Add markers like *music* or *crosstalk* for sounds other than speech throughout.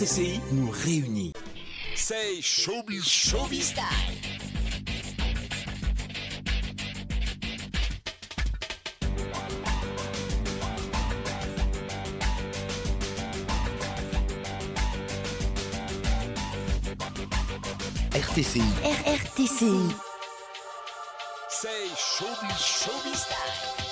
RTCI nous réunit. C'est Showbiz Showbiz Style. RTCI. RRTCI. C'est Showbiz Showbiz Style.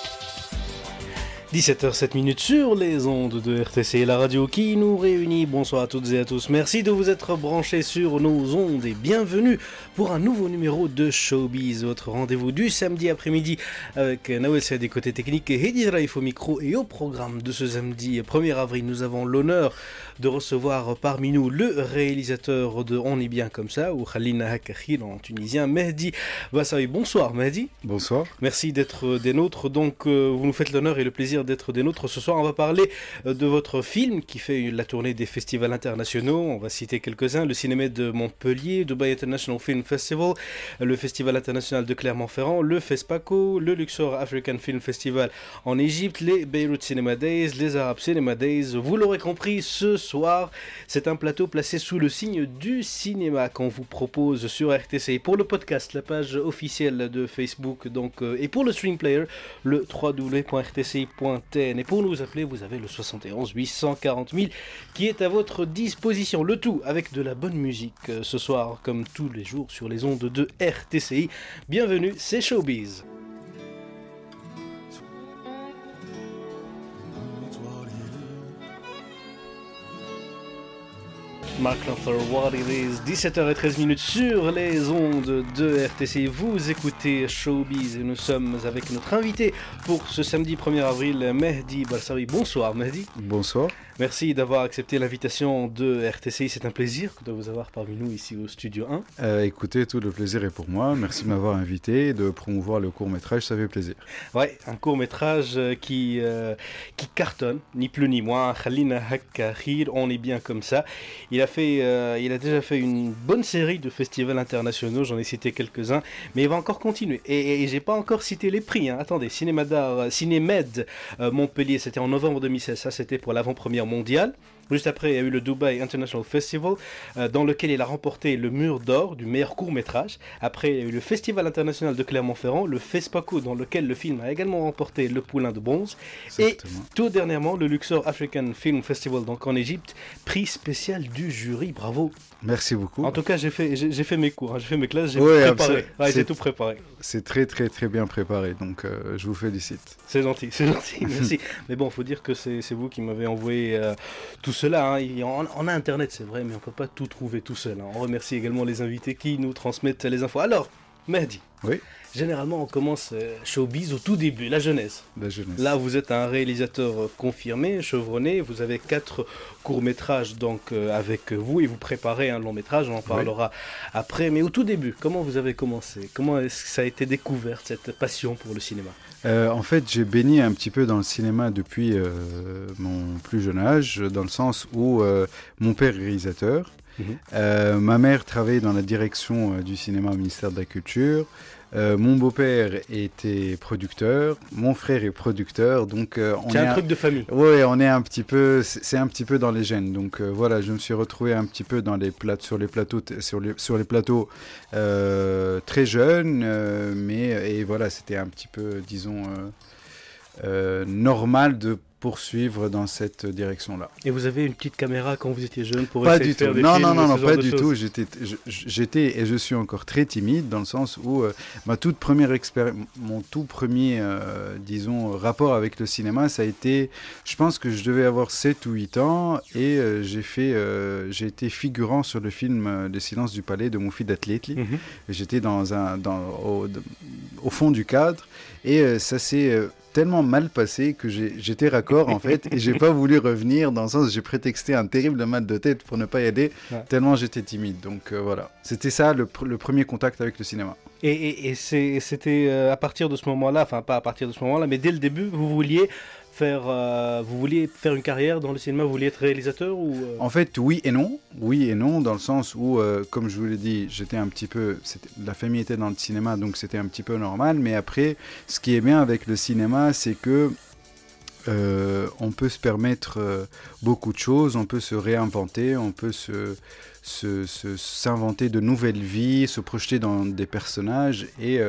17h07 minutes sur les ondes de RTC, la radio qui nous réunit. Bonsoir à toutes et à tous. Merci de vous être branchés sur nos ondes et bienvenue pour un nouveau numéro de Showbiz, votre rendez-vous du samedi après-midi avec Nawel Saad des côtés techniques et Hedi Raif au micro. Et au programme de ce samedi 1er avril, nous avons l'honneur de recevoir parmi nous le réalisateur de On est bien comme ça, ou Khalina Hakakhil en tunisien, Mehdi. Bonsoir Mehdi. Bonsoir. Merci d'être des nôtres. Donc, euh, vous nous faites l'honneur et le plaisir d'être des nôtres ce soir. On va parler euh, de votre film qui fait la tournée des festivals internationaux. On va citer quelques-uns le cinéma de Montpellier, Dubai International Film Festival, le Festival international de Clermont-Ferrand, le FESPACO, le Luxor African Film Festival en Égypte, les Beirut Cinema Days, les Arab Cinema Days. Vous l'aurez compris, ce soir, c'est un plateau placé sous le signe du cinéma qu'on vous propose sur RTC. Pour le podcast, la page officielle de Facebook, donc, euh, et pour le stream player, le Et pour nous appeler, vous avez le 71 840 000 qui est à votre disposition. Le tout avec de la bonne musique euh, ce soir, comme tous les jours sur les ondes de RTCI. Bienvenue, c'est Showbiz. Mark Luther, What It Is, 17h13 minutes sur les ondes de RTC. Vous écoutez Showbiz et nous sommes avec notre invité pour ce samedi 1er avril, Mehdi Balsawi. Bonsoir Mehdi. Bonsoir. Merci d'avoir accepté l'invitation de RTCI. C'est un plaisir de vous avoir parmi nous ici au studio 1. Euh, écoutez, tout le plaisir est pour moi. Merci de m'avoir invité, de promouvoir le court métrage, ça fait plaisir. Ouais, un court métrage qui, euh, qui cartonne, ni plus ni moins. On est bien comme ça. Il a, euh, il a déjà fait une bonne série de festivals internationaux, j'en ai cité quelques-uns, mais il va encore continuer. Et, j'ai pas encore cité les prix. hein. Attendez, Cinéma d'art, Cinémed euh, Montpellier, c'était en novembre 2016. Ça, c'était pour l'avant-première mondiale. Juste après, il y a eu le Dubai International Festival, euh, dans lequel il a remporté le mur d'or du meilleur court métrage. Après, il y a eu le Festival international de Clermont-Ferrand, le FESPACO, dans lequel le film a également remporté le Poulain de Bronze. Et tout dernièrement, le Luxor African Film Festival, donc en Égypte, prix spécial du jury. Bravo. Merci beaucoup. En tout cas, j'ai fait, j'ai j'ai fait mes cours, hein, j'ai fait mes classes, j'ai Ouais, préparé. Ouais, j'ai tout préparé. C'est très très très bien préparé, donc euh, je vous félicite. C'est gentil, c'est gentil, merci. *laughs* Mais bon, faut dire que c'est vous qui m'avez envoyé euh, tout cela. hein. Il- On, on a Internet, c'est vrai, mais on peut pas tout trouver tout seul. hein. On remercie également les invités qui nous transmettent les infos. Alors, Mehdi, Oui, généralement on commence euh, showbiz au tout début, la jeunesse. la jeunesse. Là, vous êtes un réalisateur confirmé, chevronné. Vous avez quatre courts-métrages donc euh, avec vous et vous préparez un long métrage. On en parlera après. Mais au tout début, comment vous avez commencé? Comment est-ce que ça a été découvert cette passion pour le cinéma? Euh, en fait, j'ai baigné un petit peu dans le cinéma depuis euh, mon plus jeune âge, dans le sens où euh, mon père est réalisateur, Mhm. Ma mère travaillait dans la direction du cinéma au ministère de la Culture, Euh, mon beau-père était producteur, mon frère est producteur, donc euh, on C'est est un un- truc de famille. Ouais, on est un petit peu, c'est un petit peu dans les gènes. Donc euh, voilà, je me suis retrouvé un petit peu dans les sur les plateaux, sur les, sur les plateaux très jeunes, euh, mais et voilà, c'était un petit peu, disons, normal de poursuivre dans cette direction-là. Et vous avez une petite caméra quand vous étiez jeune pour Pas essayer du de faire tout. des Non, films non, non, non, pas du choses tout. J'étais, et je suis encore très timide dans le sens où euh, ma toute première expérience, mon tout premier, euh, disons, rapport avec le cinéma, ça a été, je pense que je devais avoir 7 ou 8 ans et euh, j'ai fait, euh, j'ai été figurant sur le film euh, Le silence du palais de Moufi Atletli. Mhm. J'étais dans un, dans, au, au fond du cadre et euh, ça s'est euh, tellement mal passé que j'étais raccord en fait et j'ai pas voulu revenir dans le sens où j'ai prétexté un terrible mal de tête pour ne pas y aller Ouais. tellement j'étais timide. Donc euh, voilà, c'était ça le, pr- le premier contact avec le cinéma. Et, et- et c'était euh, à partir de ce moment-là, enfin pas à partir de ce moment-là, mais dès le début, vous vouliez euh, vous vouliez faire une carrière dans le cinéma, vous vouliez être réalisateur ou euh, En fait, oui et non. Oui et non, dans le sens où, euh, comme je vous l'ai dit, j'étais un petit peu. La famille était dans le cinéma, donc c'était un petit peu normal. Mais après, ce qui est bien avec le cinéma, c'est que on peut se permettre beaucoup de choses, on peut se réinventer, on peut s'inventer de nouvelles vies, se projeter dans des personnages, et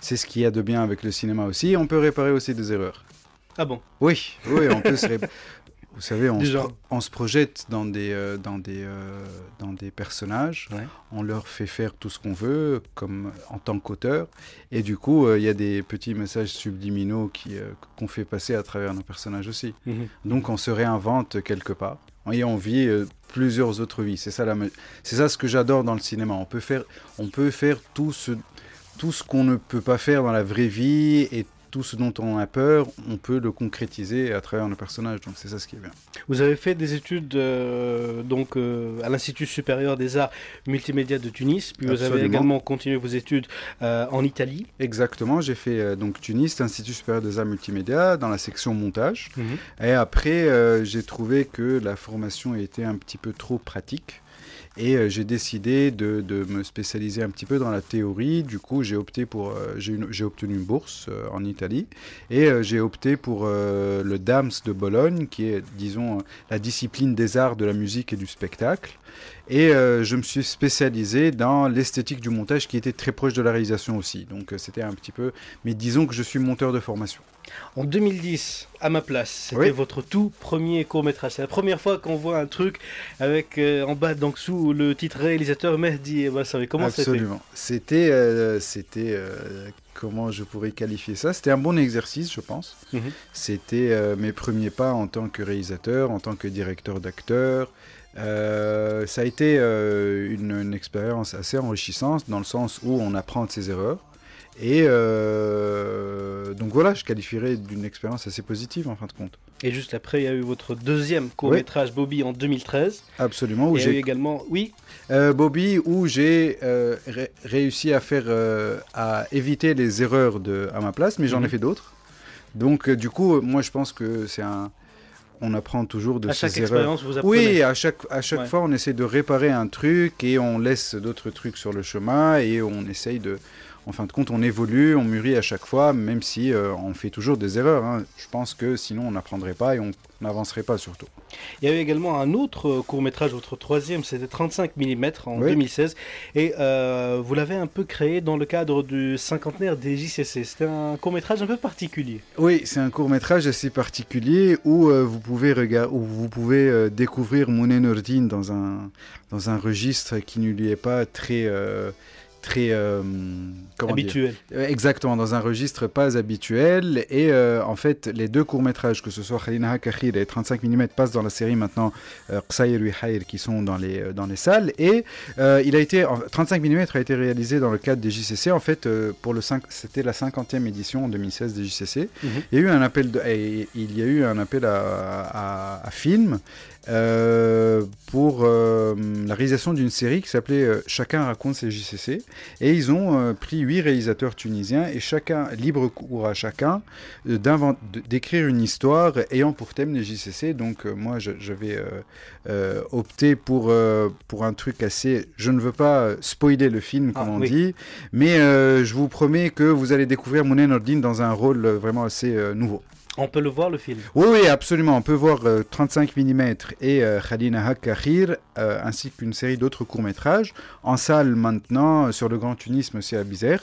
c'est ce qu'il y a de bien avec le cinéma aussi. On peut réparer aussi des erreurs. Ah bon? Oui, oui, on peut se Vous savez, on, se, on se, projette dans des, euh, dans des, euh, dans des personnages, on leur fait faire tout ce qu'on veut, comme en tant qu'auteur, et du coup, euh, il y a des petits messages subliminaux qui, qu'on fait passer à travers nos personnages aussi. Mhm. Donc on se réinvente quelque part, et on vit plusieurs autres vies. C'est ça, la, ça ce que j'adore dans le cinéma. On peut faire, on peut faire tout ce, tout ce qu'on ne peut pas faire dans la vraie vie, et tout ce dont on a peur, on peut le concrétiser à travers nos personnages. Donc c'est ça ce qui est bien. Vous avez fait des études euh, donc euh, à l'Institut supérieur des arts multimédia de Tunis, puis vous avez également continué vos études euh, en Italie. Exactement, j'ai fait donc Tunis, l'Institut supérieur des arts multimédia, dans la section montage. Mhm. Et après, j'ai trouvé que la formation était un petit peu trop pratique. Et euh, j'ai décidé de, de, me spécialiser un petit peu dans la théorie. Du coup, j'ai opté pour, euh, j'ai obtenu une bourse euh, en Italie et j'ai opté pour le DAMS de Bologne, qui est, disons, la discipline des arts de la musique et du spectacle. Et je me suis spécialisé dans l'esthétique du montage qui était très proche de la réalisation aussi. Donc c'était un petit peu... Mais disons que je suis monteur de formation. En 2010, à ma place, c'était votre tout premier court métrage. C'est la première fois qu'on voit un truc avec euh, en bas, donc sous le titre réalisateur Mehdi. Et vous savez comment Absolument. C'était, euh, c'était euh, comment je pourrais qualifier ça? C'était un bon exercice, je pense. Mhm. C'était mes premiers pas en tant que réalisateur, en tant que directeur d'acteur. Ça a été une, une expérience assez enrichissante dans le sens où on apprend de ses erreurs. Et euh, donc voilà, je qualifierais d'une expérience assez positive en fin de compte. Et juste après, il y a eu votre deuxième court métrage Bobby en 2013. Absolument. Où j'ai également, oui. Euh, Bobby, où j'ai euh, réussi à faire, à éviter les erreurs de à ma place, mais j'en ai mhm. fait d'autres. Donc du coup, moi je pense que c'est un, on apprend toujours de à chaque erreurs. Expérience, vous apprenez. Oui, à chaque, à chaque fois, on essaie de réparer un truc et on laisse d'autres trucs sur le chemin et on essaye de, en fin de compte, on évolue, on mûrit à chaque fois, même si euh, on fait toujours des erreurs. Hein. Je pense que sinon on n'apprendrait pas et on n'avancerait pas surtout. Il y avait également un autre euh, court métrage, votre troisième, c'était 35 mm en 2016, et euh, vous l'avez un peu créé dans le cadre du cinquantenaire des JCC. C'était un court métrage un peu particulier. Oui, c'est un court métrage assez particulier où vous pouvez où vous pouvez découvrir Mounen Nordin dans un dans un registre qui ne lui est pas très très euh, habituel. Exactement, dans un registre pas habituel. Et euh, en fait, les deux courts-métrages, que ce soit Khalina Hakakhir et 35 mm, passent dans la série maintenant euh, Qsayr Hayr qui sont dans les, dans les salles. Et il a été, 35 mm a été réalisé dans le cadre des JCC. En fait, pour le c'était la 50e édition en 2016 des JCC. Mhm. Il y a eu un appel, de, il y a eu un appel à, à, à film. Euh, pour euh, la réalisation d'une série qui s'appelait euh, Chacun raconte ses JCC. Et ils ont pris huit réalisateurs tunisiens et chacun, libre cours à chacun, d'écrire une histoire ayant pour thème les JCC. Donc moi, j'avais opté pour, pour un truc assez... Je ne veux pas spoiler le film, comme ah, on dit, mais je vous promets que vous allez découvrir Mounen Nordin dans un rôle vraiment assez nouveau. On peut le voir le film Oui, oui, absolument. On peut voir 35 euh, mm et euh, Khalina Hakkahir, euh, ainsi qu'une série d'autres courts-métrages, en salle maintenant sur le Grand Tunisme, c'est à Bizert,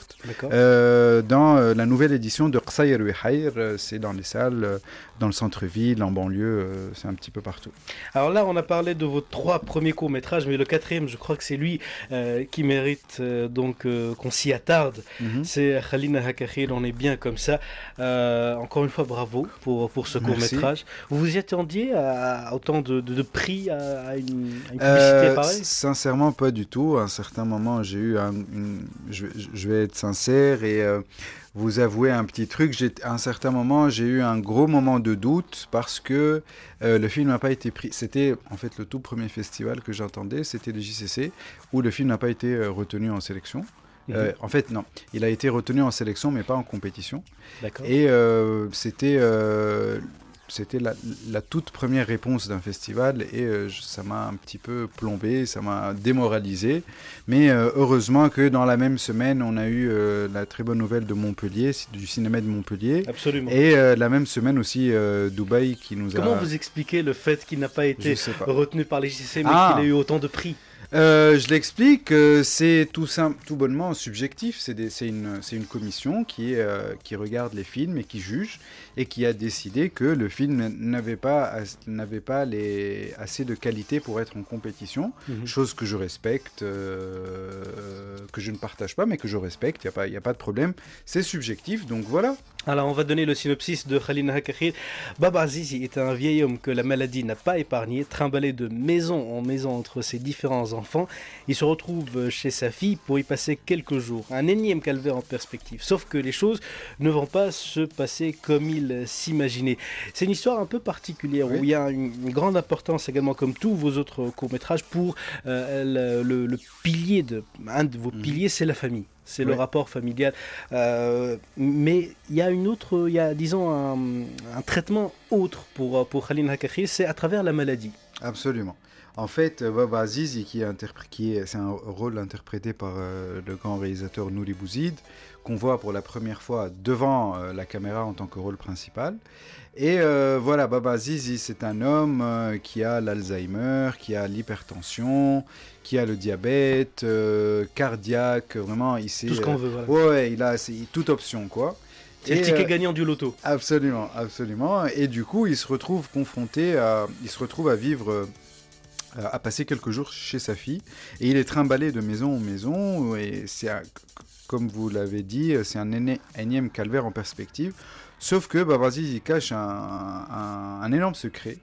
dans la nouvelle édition de Qsayr Hayr, c'est dans les salles, dans le centre-ville, en banlieue, c'est un petit peu partout. Alors là, on a parlé de vos trois premiers courts-métrages, mais le quatrième, je crois que c'est lui qui mérite donc qu'on s'y attarde. Mhm. C'est Khalina Hakkahir, on est bien comme ça. encore une fois, bravo pour, pour ce court-métrage. Vous vous y attendiez à, autant de, de, prix à, une, publicité euh, pareille Sincèrement, pas du tout. À un certain moment, j'ai eu un, je, je, vais être sincère et euh, vous avouer un petit truc. À un certain moment, j'ai eu un gros moment de doute parce que euh, le film n'a pas été pris. C'était en fait le tout premier festival que j'entendais, c'était le JCC, où le film n'a pas été retenu en sélection. Euh, en fait, non. Il a été retenu en sélection, mais pas en compétition. Et euh, c'était. Euh, c'était la, la toute première réponse d'un festival et ça m'a un petit peu plombé, ça m'a démoralisé. Mais heureusement que dans la même semaine, on a eu la très bonne nouvelle de Montpellier, du cinéma de Montpellier. Absolument. Et la même semaine aussi, Dubaï qui nous Comment a... vous expliquez le fait qu'il n'a pas été retenu par les JC, mais Ah. qu'il a eu autant de prix? Euh, je l'explique, euh, c'est tout, simple, tout bonnement subjectif. C'est une, commission qui, euh, qui regarde les films et qui juge et qui a décidé que le film n'avait pas, as- n'avait pas les, assez de qualité pour être en compétition. Mhm. Chose que je respecte, que je ne partage pas, mais que je respecte, il n'y a, pas- y a pas de problème. C'est subjectif, donc voilà. Alors, on va donner le synopsis de Khalil Hakakir. Baba Azizi est un vieil homme que la maladie n'a pas épargné, trimballé de maison en maison entre ses différents enfants. Il se retrouve chez sa fille pour y passer quelques jours. Un énième calvaire en perspective. Sauf que les choses ne vont pas se passer comme il s'imaginait. C'est une histoire un peu particulière Oui. où il y a une, une grande importance également, comme tous vos autres courts-métrages, pour euh, le, le- le pilier de. Un de vos Mhm. piliers, c'est la famille. C'est le rapport familial. Euh, mais il y a une autre, il y a disons un, un traitement autre pour, euh, pour Khalil Hakakhi, c'est à travers la maladie. Absolument. En fait, euh, Baba Aziz, qui est, c'est un rôle interprété par euh, le grand réalisateur Nouri Bouzid, qu'on voit pour la première fois devant euh, la caméra en tant que rôle principal. Et euh, voilà, Baba Aziz, c'est un homme qui a l'Alzheimer, qui a l'hypertension, qui a le diabète, cardiaque, vraiment, il sait... Tout ce qu'on veut. Voilà. Ouais, ouais, il a toute option, quoi. C'est le Et, ticket gagnant du loto. Absolument, absolument. Et du coup, il se retrouve confronté à, il se retrouve à vivre, à passer quelques jours chez sa fille, et il est trimballé de maison en maison. Et c'est, comme vous l'avez dit, c'est un éni- énième calvaire en perspective. Sauf que Babaziz, il cache un énorme secret,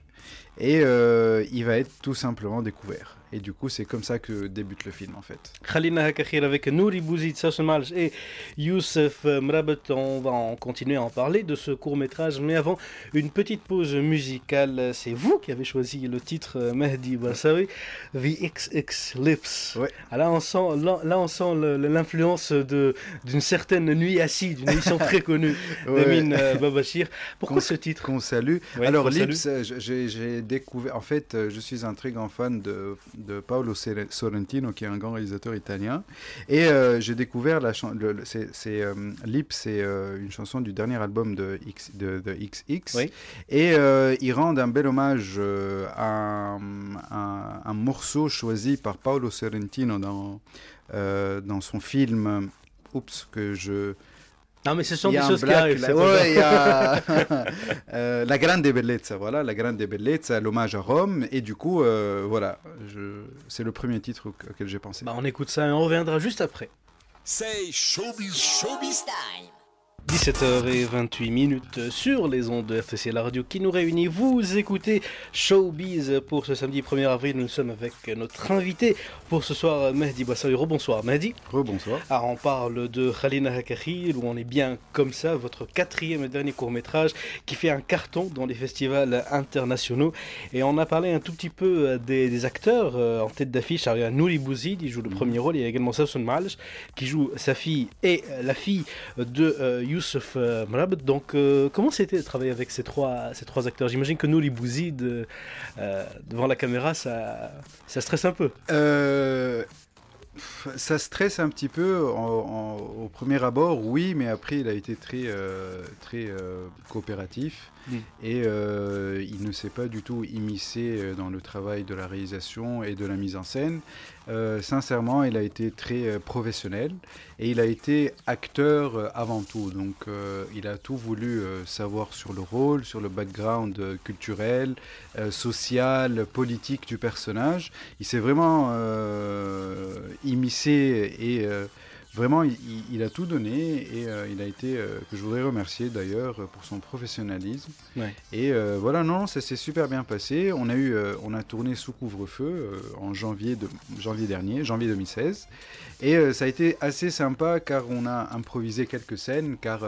et euh, il va être tout simplement découvert. Et du coup, c'est comme ça que débute le film, en fait. Khalil Hakakhi avec Nouri Bouzid, Sasson Malj et Youssef Mrabet. On va en continuer à en parler de ce court métrage. Mais avant, une petite pause musicale. C'est vous qui avez choisi le titre euh, Mehdi Bassawi, The XX Lips. Ouais. Ah, Là, on sent, là, là, on sent l'influence de- d'une certaine nuit assise, d'une émission très connue *laughs* Ouais. d'Amin euh, Babachir. Pourquoi ce titre Qu'on salue. Ouais, Alors. Lips, euh, j'ai découvert. En fait, euh, je suis un très grand fan de, de Paolo Sorrentino, qui est un grand réalisateur italien. Et euh, j'ai découvert la chanson. C'est c'est, euh, Lips, c'est euh, une chanson du dernier album de, X, de, de XX. Oui. Et ils rendent un bel hommage à un, morceau choisi par Paolo Sorrentino dans, dans son film. Oups, que je. Non, mais ce sont des choses qui arrivent. là. c'est Ouais, pas il y a *laughs* euh, La Grande Bellezza, voilà, La Grande Bellezza, l'hommage à Rome. Et du coup, euh, voilà, je... c'est le premier titre au- auquel j'ai pensé. Bah, on écoute ça et on reviendra juste après. Say showbiz, showbiz time. 17h28 minutes sur les ondes de RTC, la radio qui nous réunit. Vous écoutez Showbiz pour ce samedi 1er avril. Nous sommes avec notre invité pour ce soir, Mehdi Boissaoui. Rebonsoir Mehdi. Rebonsoir. Alors on parle de Khalina Hakari, où on est bien comme ça, votre quatrième et dernier court-métrage qui fait un carton dans les festivals internationaux. Et on a parlé un tout petit peu euh, des, des acteurs euh, en tête d'affiche. Il y a Nouri Bouzid, il joue le premier rôle. Il y a également Sasson Malj qui joue sa fille et euh, la fille de Youssef euh, Mrabet. Donc euh, comment c'était de travailler avec ces trois, ces trois acteurs? J'imagine que Nouri Bouzid, euh, devant la caméra, ça, ça stresse un peu. Euh, ça stresse un peu en- en- au premier abord, oui, mais après il a été très, très coopératif Mm. et euh, il ne s'est pas du tout immiscé euh, dans le travail de la réalisation et de la mise en scène. Euh, sincèrement, il a été très professionnel et il a été acteur avant tout. Donc il a tout voulu savoir sur le rôle, sur le background culturel, social, politique du personnage. Il s'est vraiment immiscé et vraiment il, a tout donné et euh, il a été, euh, que je voudrais remercier d'ailleurs pour son professionnalisme. Ouais. Et euh, voilà, non, ça s'est super bien passé. On a, eu, on a tourné sous couvre-feu en janvier, de, janvier dernier, janvier 2016. Et ça a été assez sympa car on a improvisé quelques scènes, car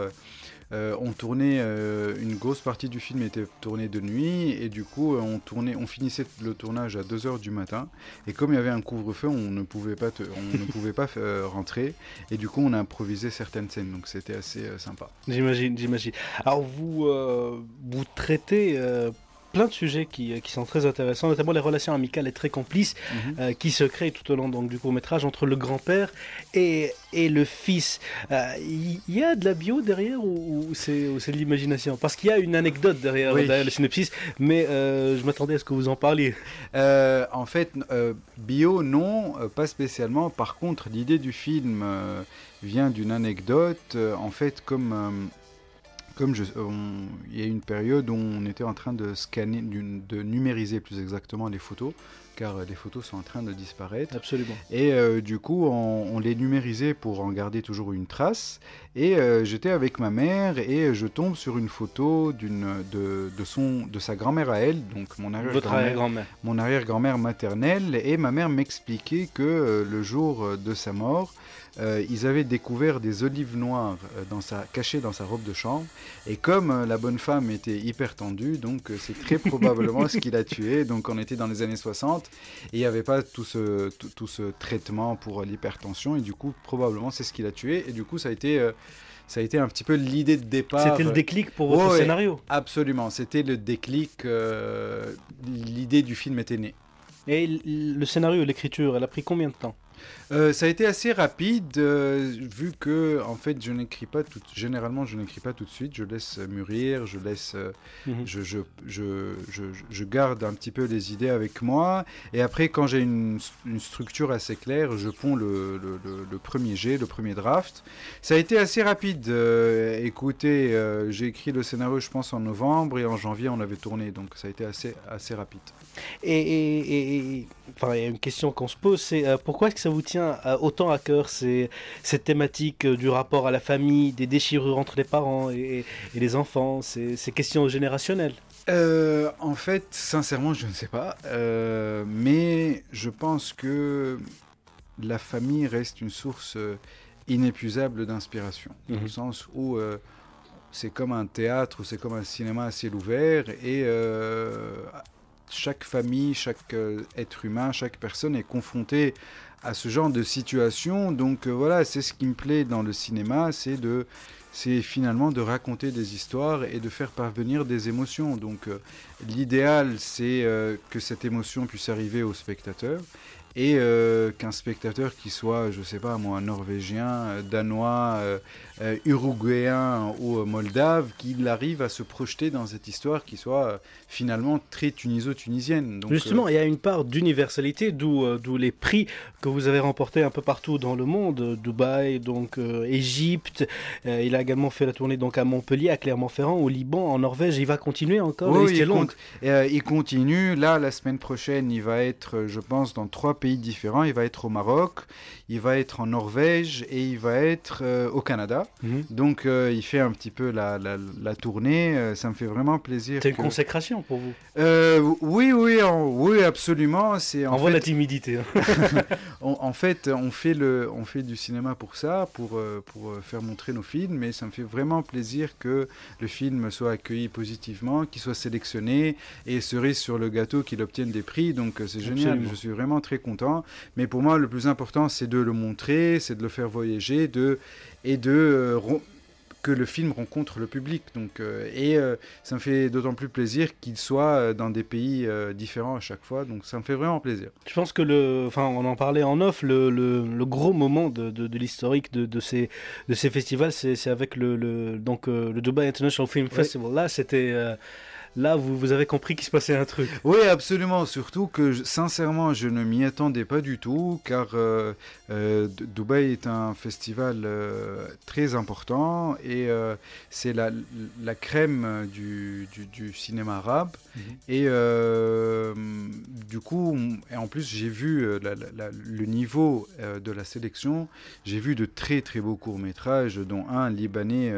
euh, on tournait, euh, une grosse partie du film était tournée de nuit et du coup euh, on, tournait, on finissait le tournage à 2h du matin et comme il y avait un couvre-feu on ne pouvait pas, te- on ne *laughs* pouvait pas rentrer et du coup on a improvisé certaines scènes donc c'était assez sympa. J'imagine, j'imagine. Alors vous, vous traitez plein de sujets qui, qui sont très intéressants, notamment les relations amicales et très complices Mhm. euh, qui se créent tout au long donc, du court métrage entre le grand-père et, et le fils. Euh, Il y, a de la bio derrière ou, ou c'est de l'imagination? Parce qu'il y a une anecdote derrière, Oui. derrière le synopsis, mais euh, je m'attendais à ce que vous en parliez. Euh, en fait, euh, bio, non, euh, pas spécialement. Par contre, l'idée du film euh, vient d'une anecdote. Euh, en fait, comme, euh, comme je- on- il y a une période où on était en train de scanner, de numériser plus exactement les photos, car euh, les photos sont en train de disparaître. Absolument. Et euh, du coup, on, on les numérisait pour en garder toujours une trace. Et euh, j'étais avec ma mère et je tombe sur une photo d'une de, de son de sa grand-mère à elle, donc mon Votre arrière-grand-mère mon arrière-grand-mère maternelle et ma mère m'expliquait que euh, le jour de sa mort, euh, ils avaient découvert des olives noires euh, dans sa, cachées dans sa robe de chambre. Et comme euh, la bonne femme était hyper tendue, donc euh, c'est très probablement ce qui l'a *laughs* tué. Donc on était dans les années 60 et il n'y avait pas tout ce, tout, tout ce traitement pour l'hypertension. Et du coup, probablement c'est ce qui l'a tué. Et du coup, ça a été, ça a été un petit peu l'idée de départ. C'était le déclic pour votre scénario. Absolument, c'était le déclic. euh, L'idée du film était née. Et le scénario, l'écriture, elle a pris combien de temps? Euh, ça a été assez rapide, euh, vu que en fait je n'écris pas tout. Généralement, je n'écris pas tout de suite. Je laisse mûrir, je laisse, euh, Mhm. je, je, je, je, je garde un petit peu les idées avec moi. Et après, quand j'ai une, une structure assez claire, je ponds le, le, le- le premier jet, le premier draft. Ça a été assez rapide. écoutez, j'ai écrit le scénario, je pense, en novembre et en janvier, on l'avait tourné. Donc ça a été assez, assez rapide. Et, et- et- et- enfin, il y a une question qu'on se pose, c'est pourquoi est-ce que ça vous tient euh, autant à cœur ces, cette thématique euh, du rapport à la famille, des déchirures entre les parents et, et les enfants, ces, ces questions générationnelles Euh, en fait, sincèrement, je ne sais pas. Euh, mais je pense que la famille reste une source inépuisable d'inspiration. Dans Mhm. le sens où euh, c'est comme un théâtre c'est comme un cinéma à ciel ouvert. Et chaque famille, chaque être humain, chaque personne est confrontée à ce genre de situation. Donc euh, voilà, c'est ce qui me plaît dans le cinéma, c'est de c'est finalement de raconter des histoires et de faire parvenir des émotions. Donc euh, l'idéal, c'est euh, que cette émotion puisse arriver au spectateur et euh, qu'un spectateur qui soit, je sais pas moi, norvégien, euh, danois, euh, uruguayen ou moldave, qu'il arrive à se projeter dans cette histoire qui soit finalement très tuniso-tunisienne. Justement, il y a une part d'universalité, d'où d'où les prix que vous avez remportés un peu partout dans le monde, Dubaï, donc Égypte. Il a également fait la tournée donc à Montpellier, à Clermont-Ferrand, au Liban, en Norvège. Il va continuer encore. Oui, il. Et, euh, il continue. Là, la semaine prochaine, il va être, euh, je pense, dans trois pays différents. Il va être au Maroc, il va être en Norvège et il va être euh, au Canada. Mhm. Donc, euh, il fait un petit peu la, la- la tournée. Ça me fait vraiment plaisir. C'est une consécration pour vous? Oui, oui, en- oui, absolument. C'est en Envoie fait, la timidité. hein. *laughs* on- en fait, on fait, le, on fait du cinéma pour ça, pour, pour faire montrer nos films, mais ça me fait vraiment plaisir que le film soit accueilli positivement, qu'il soit sélectionné, et cerise sur le gâteau qu'il obtienne des prix, donc euh, c'est génial, Absolument. je suis vraiment très content. Mais pour moi, le plus important, c'est de le montrer, c'est de le faire voyager, de, et de... euh, que le film rencontre le public. Donc, euh, et euh, ça me fait d'autant plus plaisir qu'il soit dans des pays euh, différents à chaque fois. Donc ça me fait vraiment plaisir. Je pense que le, enfin, on en parlait en off, le, le, le gros moment de, de, de l'historique de, de ces, de ces festivals, c'est avec le, le, donc, le Dubai International Film. Festival. Là, c'était, là, vous, vous avez compris qu'il se passait un truc. Oui, absolument. Surtout que, je- sincèrement, je ne m'y attendais pas du tout, car euh, euh, Dubaï est un festival euh, très important et c'est la, la crème du, du- du cinéma arabe. Mhm. Et du coup, et en plus, j'ai vu le niveau de la sélection. J'ai vu de très très beaux courts-métrages, dont un libanais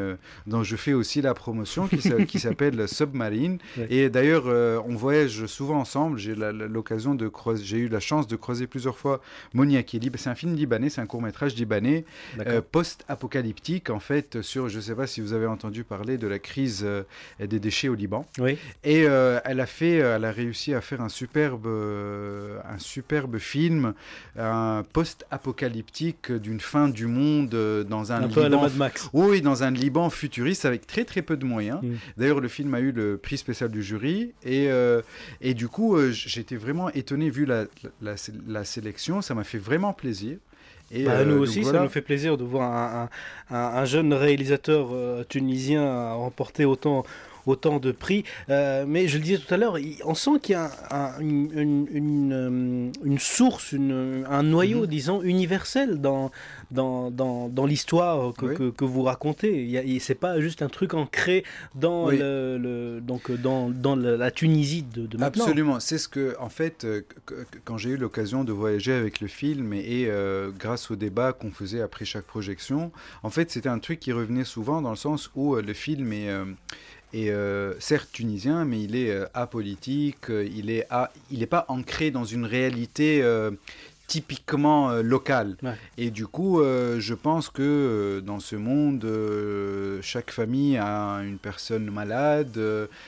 dont je fais aussi la promotion, qui *laughs* s'appelle Submarine. Et d'ailleurs, on voyage souvent ensemble. J'ai l'occasion de j'ai eu la chance de croiser plusieurs fois Monia, qui est C'est un film libanais, c'est un court-métrage libanais post-apocalyptique, en fait, sur, je ne sais pas si vous avez entendu parler de la crise des déchets au Liban. Oui. Et elle a fait, elle a réussi à faire un superbe, euh, un superbe film, un post-apocalyptique d'une fin du monde euh, dans un, Liban. Max. Oui, dans un Liban futuriste avec très très peu de moyens. Mm. D'ailleurs, le film a eu le prix du jury et euh, et du coup, j'étais vraiment étonné vu la, la, sélection. Ça m'a fait vraiment plaisir. Et bah, nous aussi, ça nous fait plaisir de voir un, un, un jeune réalisateur tunisien remporter autant, autant de prix. Euh, mais je le disais tout à l'heure, on sent qu'il y a une, une, une, source, un noyau, mhm. disons, universel dans, dans, dans, dans l'histoire que, que, vous racontez. C'est pas juste un truc ancré dans, le, donc dans, dans la Tunisie de, de maintenant. Absolument. C'est ce que, en fait, euh, quand j'ai eu l'occasion de voyager avec le film et, euh, grâce au débat qu'on faisait après chaque projection, en fait, c'était un truc qui revenait souvent dans le sens où le film est et euh, certes tunisien, mais il est euh, apolitique, euh, il n'est il pas ancré dans une réalité typiquement euh, local. Et du coup, euh, je pense que euh, dans ce monde, chaque famille a une personne malade,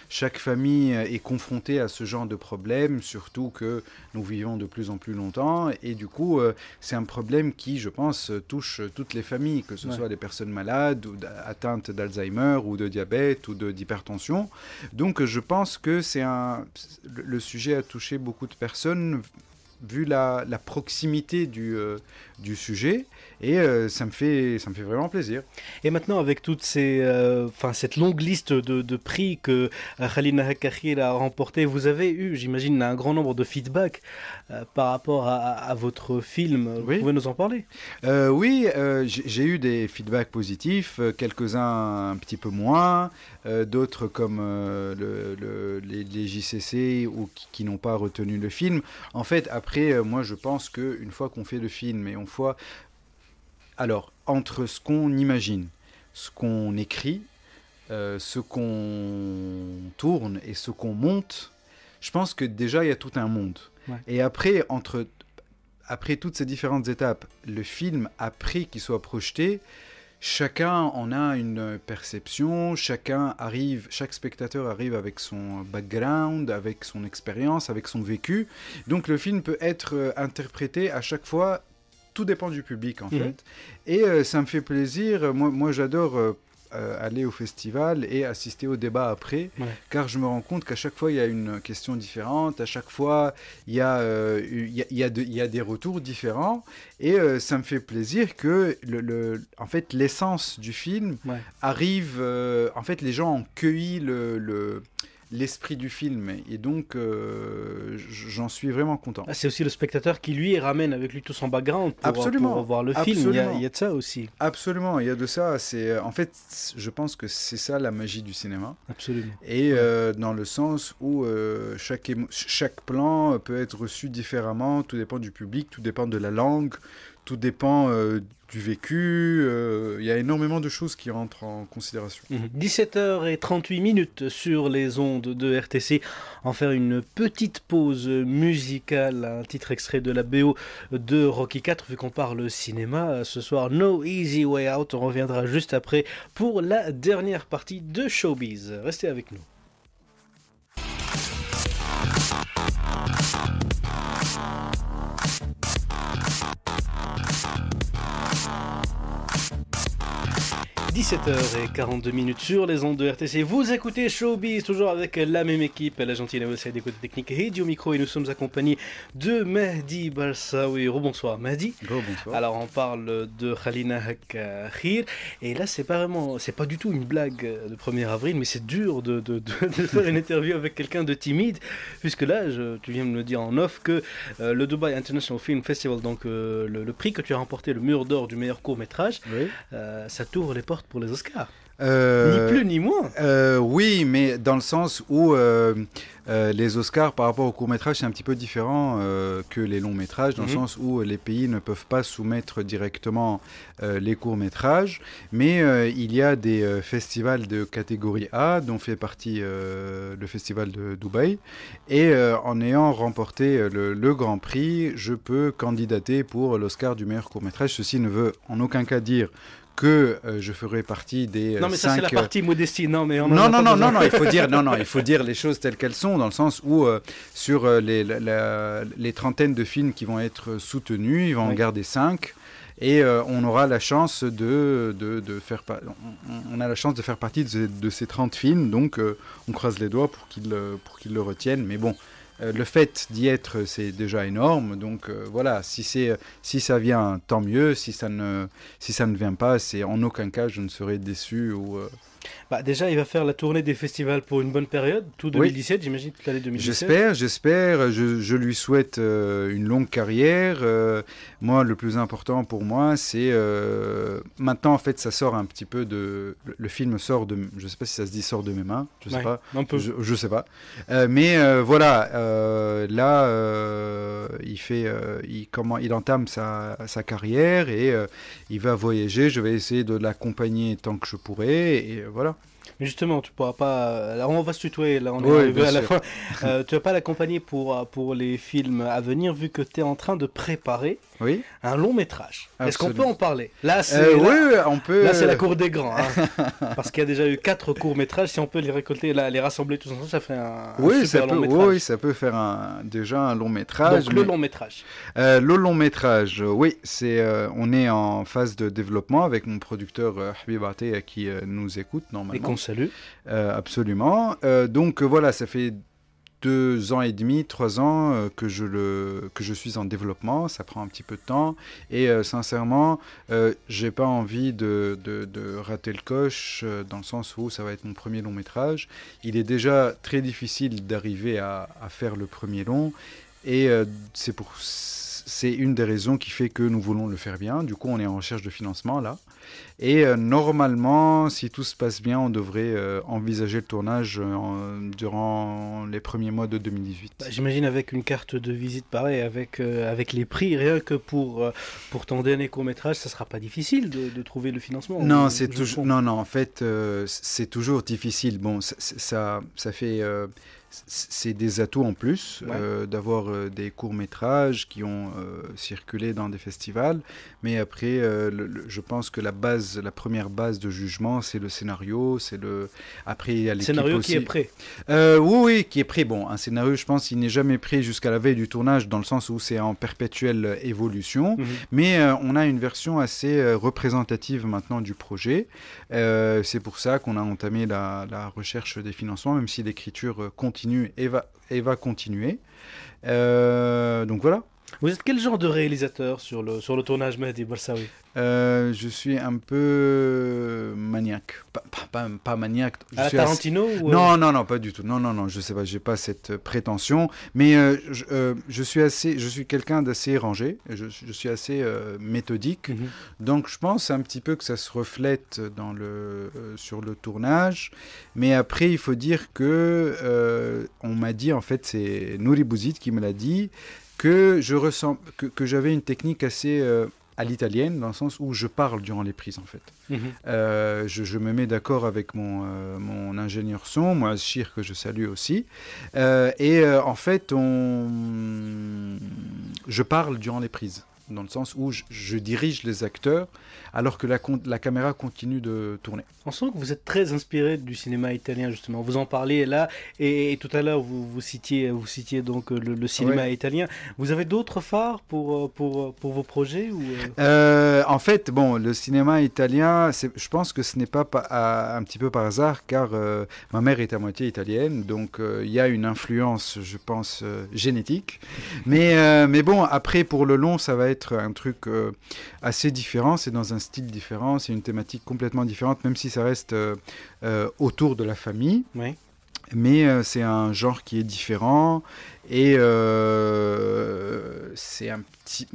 chaque famille est confrontée à ce genre de problème, surtout que nous vivons de plus en plus longtemps. Et du coup, c'est un problème qui, je pense, touche toutes les familles, que ce soit des personnes malades ou atteintes d'Alzheimer ou de diabète ou d'hypertension. Donc, je pense que c'est un... Le sujet a touché beaucoup de personnes vu la, proximité du, euh, sujet et euh, ça, me fait, ça me fait vraiment plaisir. Et maintenant, avec toute ces, euh, cette longue liste de, de prix que Khalina Hakahir a remporté, vous avez eu, j'imagine, un grand nombre de feedbacks par rapport à, votre film. Vous pouvez nous en parler? Oui, j'ai eu des feedbacks positifs, quelques-uns un petit peu moins, d'autres comme le, les, JCC ou qui, qui n'ont pas retenu le film. En fait, après, moi, je pense qu'une fois qu'on fait le film et on fois. Alors, entre ce qu'on imagine, ce qu'on écrit, euh, ce qu'on tourne et ce qu'on monte, je pense que déjà il y a tout un monde. Et après, entre, après toutes ces différentes étapes, le film, après qu'il soit projeté, chacun en a une perception, chacun arrive, chaque spectateur arrive avec son background, avec son expérience, avec son vécu. Donc le film peut être euh, interprété à chaque fois tout dépend du public en mhm. fait. Et euh, ça me fait plaisir. Moi, moi j'adore euh, euh, aller au festival et assister au débat après, car je me rends compte qu'à chaque fois il y a une question différente, à chaque fois il y a, il y, a, il y a des retours différents, et ça me fait plaisir que le, le en fait l'essence du film arrive. en fait, les gens ont cueilli le, le l'esprit du film. Et donc, euh, j'en suis vraiment content. Ah, c'est aussi le spectateur qui, lui, ramène avec lui tout son background pour, Absolument. voir le film. Il y, a, il y, a, de ça aussi. Absolument, il y a de ça. C'est En fait, je pense que c'est ça la magie du cinéma. Absolument. Et euh, dans le sens où euh, chaque, chaque plan peut être reçu différemment, tout dépend du public, tout dépend de la langue, tout dépend euh, du vécu. Euh, il y a énormément de choses qui rentrent en considération. 17h38 mhm. minutes sur les ondes de RTC. En faire une petite pause musicale, un titre extrait de la BO de Rocky 4, vu qu'on parle cinéma. Ce soir, No Easy Way Out. On reviendra juste après pour la dernière partie de Showbiz. Restez avec nous. Bye. 17h42 minutes sur les ondes de RTC. Vous écoutez Showbiz, toujours avec la même équipe, la gentille négociée des côtés techniques et du micro. Et nous sommes accompagnés de Mehdi Balsaoui. Rebonsoir Mehdi. Bonsoir. Alors on parle de Khalina Hakahir. Et là, c'est pas vraiment, c'est pas du tout une blague de 1er avril, mais c'est dur de, de, de, *laughs* faire une interview avec quelqu'un de timide. Puisque là, je, tu viens de me dire en off que euh, le Dubai International Film Festival, donc euh, le, prix que tu as remporté, le mur d'or du meilleur court métrage, euh, ça t'ouvre les portes pour les Oscars. ni plus ni moins. oui, mais dans le sens où euh, les Oscars par rapport au court métrage, c'est un petit peu différent euh, que les longs métrages, dans le mhm. sens où les pays ne peuvent pas soumettre directement euh, les courts métrages, mais il y a des festivals de catégorie A, dont fait partie le festival de Dubaï, et en ayant remporté le, le, Grand Prix, je peux candidater pour l'Oscar du meilleur court métrage. Ceci ne veut en aucun cas dire que euh, je ferai partie des non mais ça c'est la euh, partie modestie. Non mais non non non, non non il faut dire non non il faut *laughs* dire les choses telles qu'elles sont dans le sens où euh, sur les, les trentaines de films qui vont être soutenus ils vont en garder cinq et on aura la chance de, de, de faire on, a la chance de faire partie de, de ces 30 films donc on croise les doigts pour qu'ils pour qu'ils le retiennent mais bon euh, le fait d'y être, c'est déjà énorme. Donc euh, voilà, si, si ça vient, tant mieux. Si ça ne, si ça ne vient pas, c'est en aucun cas je ne serai déçu ou, euh, bah, déjà, il va faire la tournée des festivals pour une bonne période, tout 2017, j'imagine, toute l'année 2017. J'espère, j'espère. Je, lui souhaite euh, une longue carrière. Euh, moi, le plus important pour moi, c'est euh, maintenant, en fait, ça sort un petit peu de. Le, film sort de. Je ne sais pas si ça se dit sort de mes mains. Je sais pas. Un peu. Je, ne sais pas. mais voilà, là, il fait, il comment, il entame sa, sa carrière et il va voyager. Je vais essayer de l'accompagner tant que je pourrai et voilà. Mais justement, tu pourras pas. Là, on va se tutoyer, là, on est arrivé à la fin. Euh, tu vas pas l'accompagner pour, pour les films à venir, vu que tu es en train de préparer oui. un long métrage. Est-ce qu'on peut en parler? Là, euh, c'est oui, on peut. Là, c'est la cour des grands, hein. *laughs* parce qu'il y a déjà eu quatre courts métrages. Si on peut les récolter, là, les rassembler tous ensemble, ça fait un, oui, super ça long peut, métrage. Oui, ça peut faire un, déjà un long métrage. Donc le long métrage. Euh, le long métrage, oui, c'est euh, on est en phase de développement avec mon producteur Habib Ate qui nous écoute normalement. Qu'on salue. absolument. donc voilà, ça fait deux ans et demi, trois ans euh, que, je le, que je suis en développement. Ça prend un petit peu de temps. Et euh, sincèrement, euh, j'ai pas envie de, de, rater le coche dans le sens où ça va être mon premier long métrage. Il est déjà très difficile d'arriver à, à, faire le premier long. Et c'est pour c'est une des raisons qui fait que nous voulons le faire bien. Du coup, on est en recherche de financement là. Et euh, normalement, si tout se passe bien, on devrait euh, envisager le tournage euh, durant les premiers mois de 2018. Bah, j'imagine avec une carte de visite pareil, avec, avec les prix, rien que pour, pour ton dernier court métrage, ça sera pas difficile de, de trouver le financement. Non, c'est toujours. Non, non, en fait, c'est toujours difficile. Bon, ça, ça fait c'est des atouts en plus euh, d'avoir euh, des courts-métrages qui ont euh, circulé dans des festivals. Mais après, je pense que la base, la première base de jugement, c'est le scénario. C'est le. Après, il y a l'équipe Scénario qui est prêt. oui, oui, qui est prêt. Bon, un scénario, je pense, il n'est jamais prêt jusqu'à la veille du tournage, dans le sens où c'est en perpétuelle évolution. Mhm. Mais on a une version assez représentative maintenant du projet. c'est pour ça qu'on a entamé la, la recherche des financements, même si l'écriture continue et va, et va continuer. Euh, donc voilà. Vous êtes quel genre de réalisateur sur le, sur le tournage Mehdi Barsawi euh, Je suis un peu maniaque. Pas, pas, pas maniaque. Je suis Tarantino ou... Euh non, non, non, pas du tout. Non, non, non, je sais pas, j'ai pas cette prétention. Mais euh, je, je, suis assez, je suis quelqu'un d'assez rangé. Je, je, suis assez méthodique. Mhm. Donc je pense un petit peu que ça se reflète dans le, sur le tournage. Mais après, il faut dire que on m'a dit, en fait, c'est Nouri Bouzid qui me l'a dit, que je ressens que, que j'avais une technique assez euh, à l'italienne dans le sens où je parle durant les prises en fait. Mhm. Euh, je, me mets d'accord avec mon, euh, mon ingénieur son, moi Shir que je salue aussi, et en fait on, je parle durant les prises dans le sens où je, dirige les acteurs alors que la, la, caméra continue de tourner. On sent que vous êtes très inspiré du cinéma italien justement. Vous en parlez là et, tout à l'heure vous, vous, citiez, vous citiez donc le, cinéma italien. Vous avez d'autres phares pour, pour, pour, vos projets ou... Euh? Euh, En fait, bon, le cinéma italien, je pense que ce n'est pas, un petit peu par hasard car euh, ma mère est à moitié italienne, donc il y a une influence, je pense, génétique. Mais, mais bon, après pour le long, ça va être un truc euh, assez différent, c'est dans un style différent, c'est une thématique complètement différente, même si ça reste euh, euh, autour de la famille. Mais c'est un genre qui est différent et c'est un petit,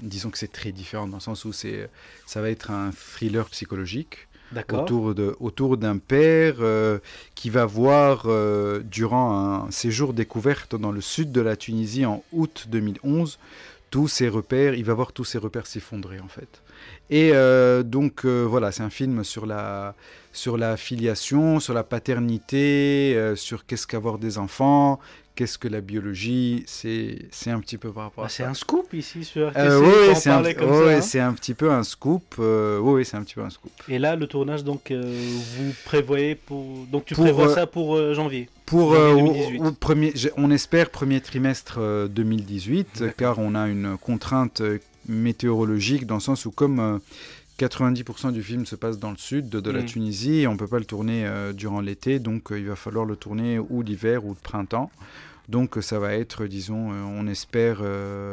disons que c'est très différent dans le sens où c'est, ça va être un thriller psychologique. autour, de, autour d'un père euh, qui va voir, euh, durant un séjour découverte dans le sud de la Tunisie en août 2011, tous ses repères, il va voir tous ses repères s'effondrer en fait. Et euh, donc voilà, c'est un film sur la, sur la filiation, sur la paternité, sur qu'est-ce qu'avoir des enfants, qu'est-ce que la biologie C'est un petit peu par rapport à bah, C'est un scoop ici sur RTC, euh, oui, c'est un, hein. c'est un petit peu un scoop. Euh, oui, c'est un petit peu un scoop. Et là, le tournage, donc, euh, vous prévoyez pour... Donc, tu prévois ça pour janvier pour janvier premier, on espère premier trimestre 2018, car on a une contrainte météorologique dans le sens où comme 90% du film se passe dans le sud de, la mm. Tunisie et on ne peut pas le tourner euh, durant l'été, donc euh, il va falloir le tourner ou l'hiver ou le printemps. Donc ça va être, disons, euh, on espère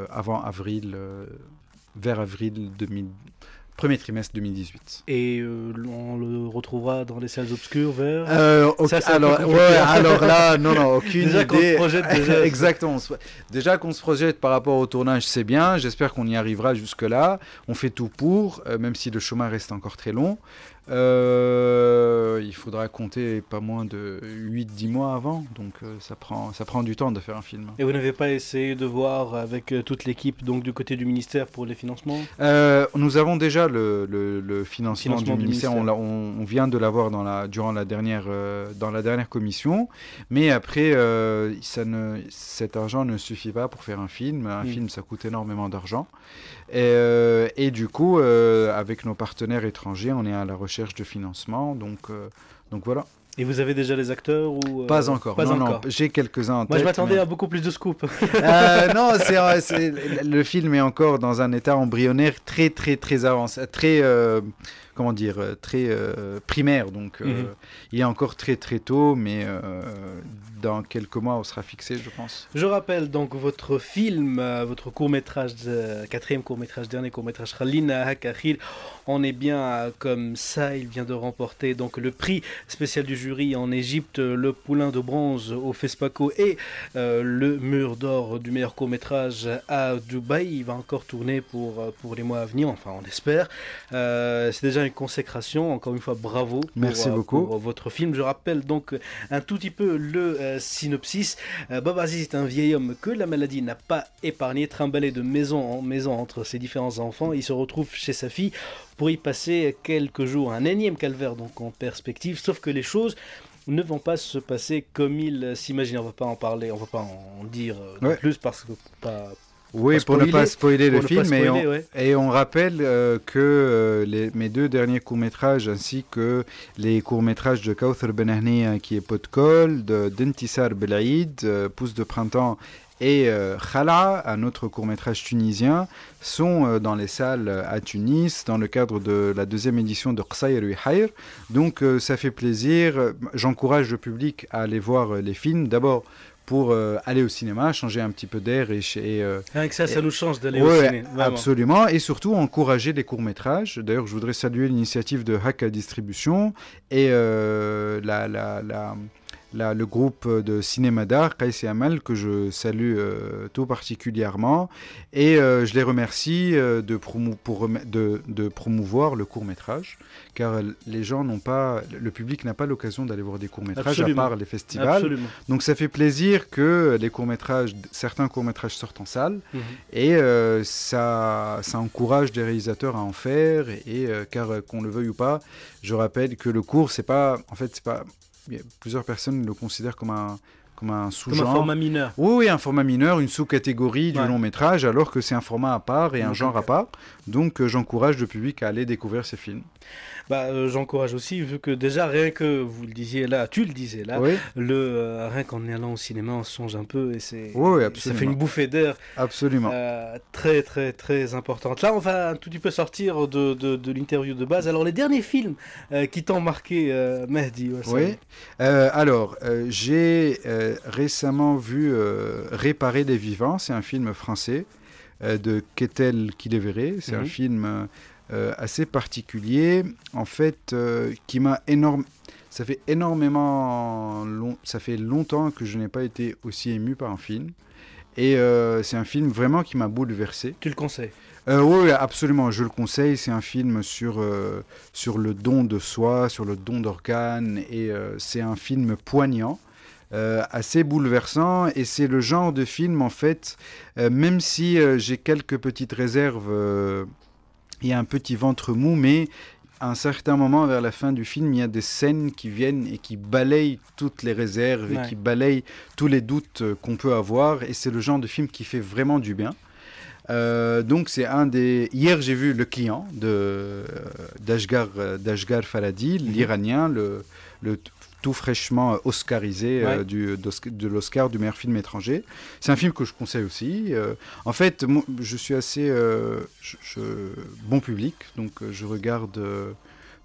avant avril, vers avril 2000, premier trimestre 2018. Et euh, on le retrouvera dans les salles obscures vers. Euh, alors, alors là, *laughs* non, non, aucune déjà idée. Se projette déjà. *laughs* Exactement. Déjà qu'on se projette par rapport au tournage, c'est bien. J'espère qu'on y arrivera jusque-là. On fait tout pour, euh, même si le chemin reste encore très long. Euh, il faudra compter pas moins de 8-10 mois avant, donc euh, ça, prend, ça prend du temps de faire un film. Et vous n'avez pas essayé de voir avec euh, toute l'équipe donc du côté du ministère pour les financements? Nous avons déjà le, le, financement, du, ministère, On, on, vient de l'avoir dans la, durant la dernière, dans la dernière commission, mais après, ça ne, cet argent ne suffit pas pour faire un film. Un hmm. film, ça coûte énormément d'argent. Et, et, du coup, avec nos partenaires étrangers, on est à la recherche de financement. Donc, euh, donc voilà. Et vous avez déjà les acteurs ou euh, Pas encore. Pas non, encore. J'ai quelques-uns en Moi, je m'attendais à beaucoup plus de scoop. *laughs* Euh, non, c'est le film est encore dans un état embryonnaire très très très avancé, très comment dire, très primaire. Donc, mhm. il est encore très très tôt, mais dans quelques mois, on sera fixé, je pense. Je rappelle donc votre film, euh, votre court-métrage, quatrième court-métrage, dernier court-métrage, Khalina Hakakhil. On est bien euh, comme ça. Il vient de remporter donc le prix spécial du jury en Égypte, le poulain de bronze au FESPACO et euh, le mur d'or du meilleur court-métrage à Dubaï. Il va encore tourner pour, pour les mois à venir, enfin on espère. C'est déjà une consécration. Encore une fois, bravo pour, Merci beaucoup. pour votre film. Je rappelle donc un tout petit peu le synopsis. Euh, Bob Aziz est un vieil homme que la maladie n'a pas épargné, trimballé de maison en maison entre ses différents enfants. Il se retrouve chez sa fille pour y passer quelques jours. Un énième calvaire donc en perspective, sauf que les choses ne vont pas se passer comme il s'imagine. On va pas en parler, on va pas en dire euh, plus parce que pas, oui, pour ne pas spoiler le film, et, on, rappelle euh, que euh, les, mes deux derniers courts-métrages, ainsi que les courts-métrages de Kauthar Benahni, hein, qui est Pot de Dentisar Belaïd, euh, Pouce de Printemps, et Khala, un autre court-métrage tunisien, sont dans les salles à Tunis dans le cadre de la deuxième édition de Qsayr Hayr. Donc ça fait plaisir. J'encourage le public à aller voir les films. D'abord, pour euh, aller au cinéma, changer un petit peu d'air et, et euh, Avec ça, ça nous change d'aller au cinéma. Absolument, et surtout encourager les courts métrages. D'ailleurs, je voudrais saluer l'initiative de Haka Distribution et euh, la, la, la le groupe de cinéma d'art, Kais Amal, que je salue euh, tout particulièrement. Et euh, je les remercie euh, de, pour, de, de, promouvoir le court métrage, car les gens n'ont pas, le public n'a pas l'occasion d'aller voir des courts métrages à part les festivals. Donc ça fait plaisir que les courts métrages, certains courts métrages sortent en salle, mhm. et ça, ça encourage des réalisateurs à en faire. Et, car qu'on le veuille ou pas, je rappelle que le court, c'est pas, en fait, c'est pas plusieurs personnes le considèrent comme un, comme un sous-genre. Comme un format mineur. Oui, oui, un format mineur, une sous-catégorie du long métrage, alors que c'est un format à part et un genre à part. Donc euh, j'encourage le public à aller découvrir ces films bah, euh, j'encourage aussi, vu que déjà, rien que vous le disiez là, tu le disais là, le, euh, rien qu'en allant au cinéma, on songe un peu et c'est, ça fait une bouffée d'air. Absolument. Euh, très, très, très importante. Là, on va un tout petit peu sortir de, de, l'interview de base. Alors, les derniers films qui t'ont marqué, Mehdi Oui. alors, j'ai récemment vu Réparer des vivants. C'est un film français de Ketel Kilevere. C'est un mhm. film assez particulier, en fait, euh, qui m'a énorme. Ça fait énormément long... ça fait longtemps que je n'ai pas été aussi ému par un film. Et euh, c'est un film vraiment qui m'a bouleversé. Tu le conseilles? Euh, oui, absolument, je le conseille. C'est un film sur, euh, sur le don de soi, sur le don d'organes, et euh, c'est un film poignant. euh, assez bouleversant et c'est le genre de film en fait euh, même si euh, j'ai quelques petites réserves euh, et un petit ventre mou mais à un certain moment vers la fin du film il y a des scènes qui viennent et qui balayent toutes les réserves Ouais. et qui balayent tous les doutes euh, qu'on peut avoir et c'est le genre de film qui fait vraiment du bien euh, donc c'est un des. Hier j'ai vu le client de euh, d'Ashgar euh, Farhadi, Mhm. l'Iranien, le, le tout fraîchement oscarisé euh, Ouais. du, de l'Oscar du meilleur film étranger. C'est un film que je conseille aussi. Euh, en fait, moi, je suis assez euh, je- je- bon public, donc euh, je regarde euh,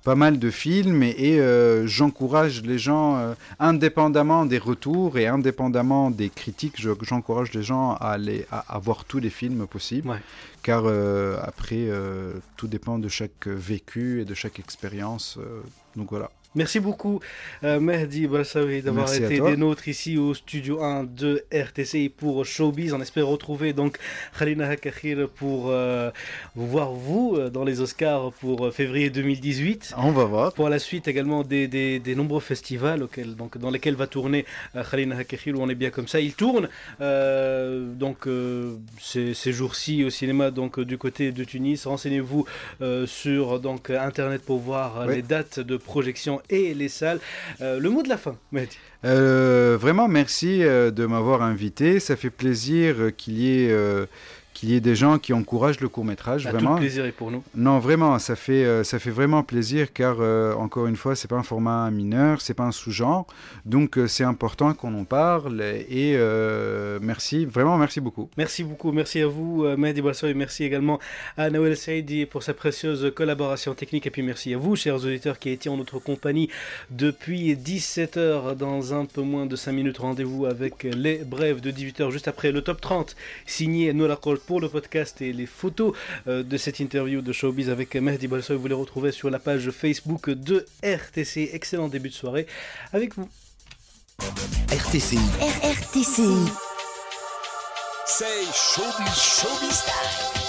pas mal de films et, et, euh, j'encourage les gens, euh, indépendamment des retours et indépendamment des critiques, je- j'encourage les gens à, aller, à, à voir tous les films possibles. Ouais. Car euh, après, euh, tout dépend de chaque vécu et de chaque expérience. euh, donc voilà. Merci beaucoup, euh, Mehdi Balsaoui, d'avoir été des nôtres ici au studio 1 de RTCI pour Showbiz. On espère retrouver donc Khalina Hakakhir pour euh, vous voir, vous, euh, dans les Oscars pour euh, février 2018. On va voir. Pour la suite également des, des, des nombreux festivals auxquels, donc, dans lesquels va tourner Khalina Hakakhir, où on est bien comme ça. Il tourne euh, donc ces, ces jours-ci au cinéma donc du côté de Tunis. Renseignez-vous sur donc internet pour voir Oui. les dates de projection et les salles. Euh, le mot de la fin. Euh, vraiment, merci euh, de m'avoir invité. Ça fait plaisir qu'il y ait. Qu'il y ait des gens qui encouragent le court métrage, À vraiment. tout plaisir est pour nous. Non, vraiment, ça fait, euh, ça fait vraiment plaisir car, euh, encore une fois, c'est pas un format mineur, c'est pas un sous-genre. Donc, euh, c'est important qu'on en parle. Et euh, merci, vraiment, merci beaucoup. Merci beaucoup, merci à vous Mehdi Balso et merci également à Nawel Saidi pour sa précieuse collaboration technique et puis merci à vous chers auditeurs qui étiez en notre compagnie depuis 17h dans un peu moins de 5 minutes rendez-vous avec les brèves de 18h juste après le top 30 signé Nola Colt pour le podcast et les photos euh, de cette interview de Showbiz avec Mehdi Balso vous les retrouvez sur la page Facebook de RTC excellent début de soirée avec vous RTCI, RRTCI. c'est Showbiz, Showbiz Time.